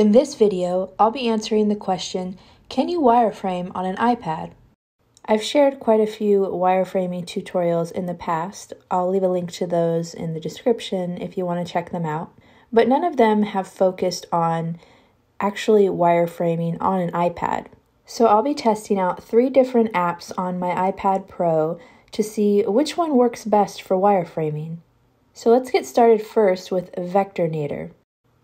In this video, I'll be answering the question, can you wireframe on an iPad? I've shared quite a few wireframing tutorials in the past. I'll leave a link to those in the description if you want to check them out. But none of them have focused on actually wireframing on an iPad. So I'll be testing out three different apps on my iPad Pro to see which one works best for wireframing. So let's get started first with Vectornator.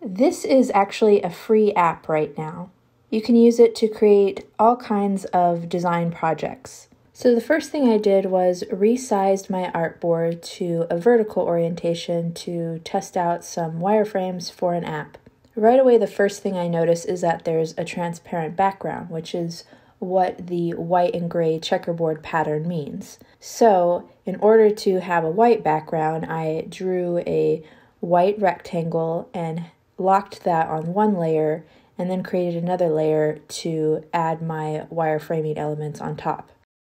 This is actually a free app right now. You can use it to create all kinds of design projects. So the first thing I did was resized my artboard to a vertical orientation to test out some wireframes for an app. Right away, the first thing I notice is that there's a transparent background, which is what the white and gray checkerboard pattern means. So, in order to have a white background, I drew a white rectangle and locked that on one layer and then created another layer to add my wireframing elements on top.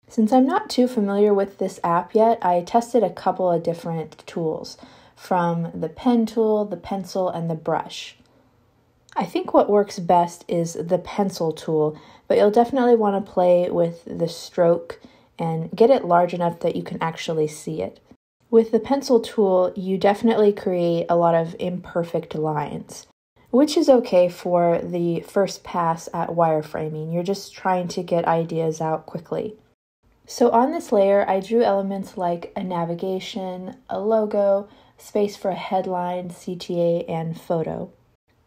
Since I'm not too familiar with this app yet, I tested a couple of different tools from the pen tool, the pencil, and the brush. I think what works best is the pencil tool, but you'll definitely want to play with the stroke and get it large enough that you can actually see it. With the pencil tool, you definitely create a lot of imperfect lines, which is okay for the first pass at wireframing. You're just trying to get ideas out quickly. So on this layer, I drew elements like a navigation, a logo, space for a headline, CTA, and photo.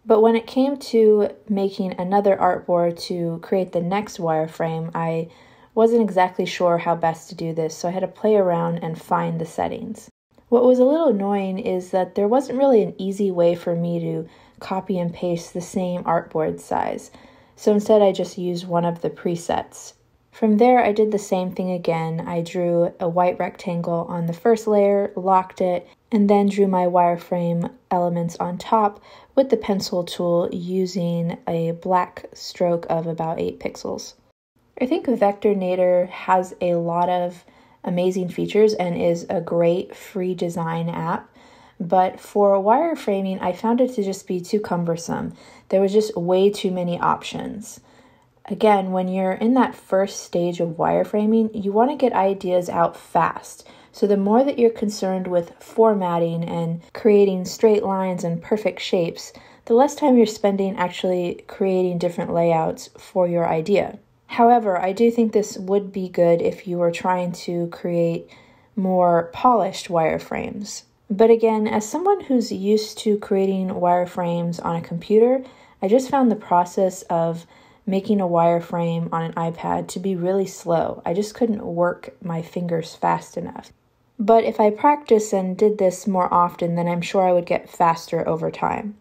But when it came to making another artboard to create the next wireframe, I wasn't exactly sure how best to do this, so I had to play around and find the settings. What was a little annoying is that there wasn't really an easy way for me to copy and paste the same artboard size, so instead I just used one of the presets. From there, I did the same thing again. I drew a white rectangle on the first layer, locked it, and then drew my wireframe elements on top with the pencil tool using a black stroke of about 8 pixels. I think Vectornator has a lot of amazing features and is a great free design app. But for wireframing, I found it to just be too cumbersome. There was just way too many options. Again, when you're in that first stage of wireframing, you want to get ideas out fast. So, the more that you're concerned with formatting and creating straight lines and perfect shapes, the less time you're spending actually creating different layouts for your idea. However, I do think this would be good if you were trying to create more polished wireframes. But again, as someone who's used to creating wireframes on a computer, I just found the process of making a wireframe on an iPad to be really slow. I just couldn't work my fingers fast enough. But if I practice and did this more often, then I'm sure I would get faster over time.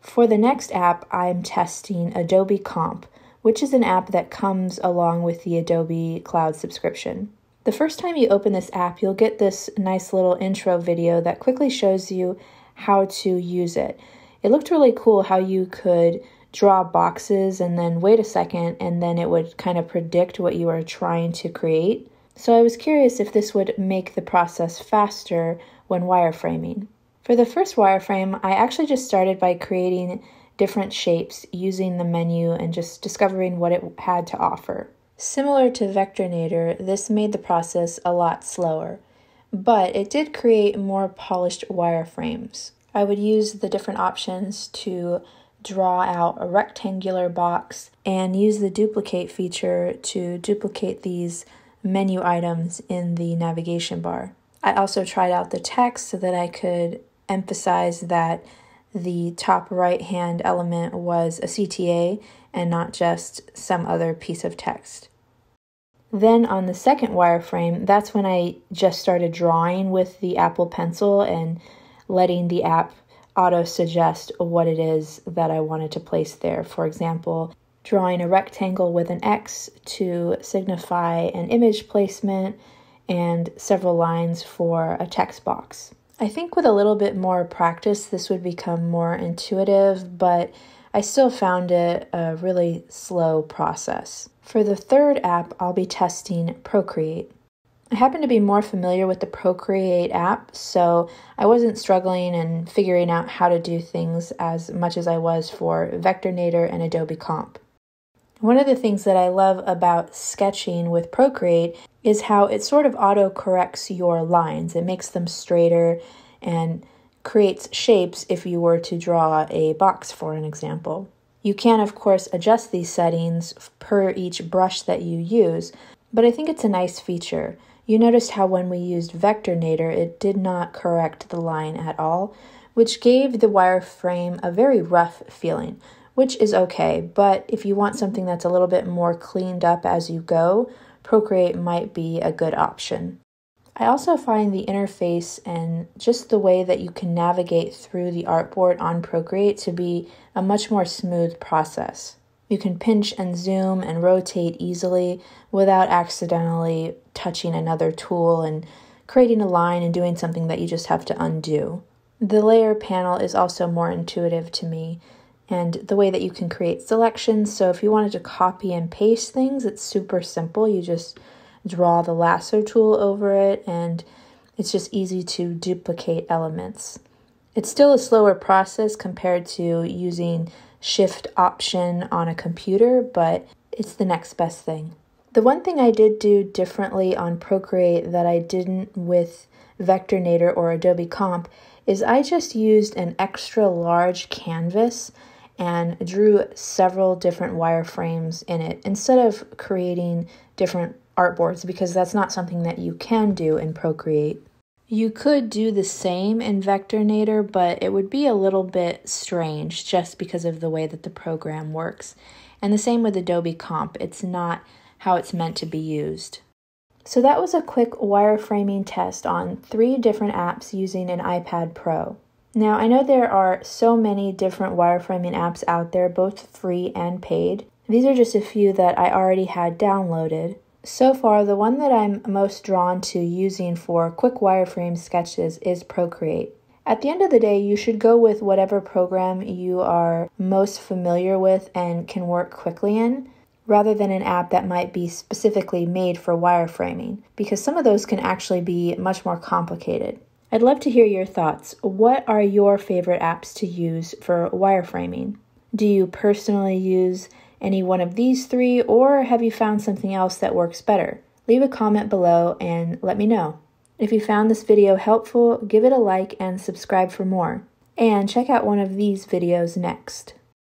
For the next app, I'm testing Adobe Comp, which is an app that comes along with the Adobe Cloud subscription. The first time you open this app, you'll get this nice little intro video that quickly shows you how to use it. It looked really cool how you could draw boxes and then wait a second and then it would kind of predict what you are trying to create. So I was curious if this would make the process faster when wireframing. For the first wireframe, I actually just started by creating different shapes using the menu and just discovering what it had to offer. Similar to Vectornator, this made the process a lot slower, but it did create more polished wireframes. I would use the different options to draw out a rectangular box and use the duplicate feature to duplicate these menu items in the navigation bar. I also tried out the text so that I could emphasize that the top right hand element was a CTA and not just some other piece of text. Then on the second wireframe, that's when I just started drawing with the Apple Pencil and letting the app auto suggest what it is that I wanted to place there. For example, drawing a rectangle with an X to signify an image placement and several lines for a text box. I think with a little bit more practice, this would become more intuitive, but I still found it a really slow process. For the third app, I'll be testing Procreate. I happen to be more familiar with the Procreate app, so I wasn't struggling and figuring out how to do things as much as I was for Vectornator and Adobe Comp. One of the things that I love about sketching with Procreate is how it sort of auto corrects your lines. It makes them straighter and creates shapes if you were to draw a box, for an example. You can, of course, adjust these settings per each brush that you use, but I think it's a nice feature. You noticed how when we used Vectornator, it did not correct the line at all, which gave the wireframe a very rough feeling, which is okay, but if you want something that's a little bit more cleaned up as you go, Procreate might be a good option. I also find the interface and just the way that you can navigate through the artboard on Procreate to be a much more smooth process. You can pinch and zoom and rotate easily without accidentally touching another tool and creating a line and doing something that you just have to undo. The layer panel is also more intuitive to me and the way that you can create selections. So if you wanted to copy and paste things, it's super simple. You just draw the lasso tool over it and it's just easy to duplicate elements. It's still a slower process compared to using shift option on a computer, but it's the next best thing. The one thing I did do differently on Procreate that I didn't with Vectornator or Adobe Comp is I just used an extra large canvas and drew several different wireframes in it instead of creating different artboards because that's not something that you can do in Procreate. You could do the same in Vectornator, but it would be a little bit strange just because of the way that the program works. And the same with Adobe Comp, it's not how it's meant to be used. So that was a quick wireframing test on three different apps using an iPad Pro. Now, I know there are so many different wireframing apps out there, both free and paid. These are just a few that I already had downloaded. So far, the one that I'm most drawn to using for quick wireframe sketches is Procreate. At the end of the day, you should go with whatever program you are most familiar with and can work quickly in, rather than an app that might be specifically made for wireframing, because some of those can actually be much more complicated. I'd love to hear your thoughts. What are your favorite apps to use for wireframing? Do you personally use any one of these three, or have you found something else that works better? Leave a comment below and let me know. If you found this video helpful, give it a like and subscribe for more. And check out one of these videos next.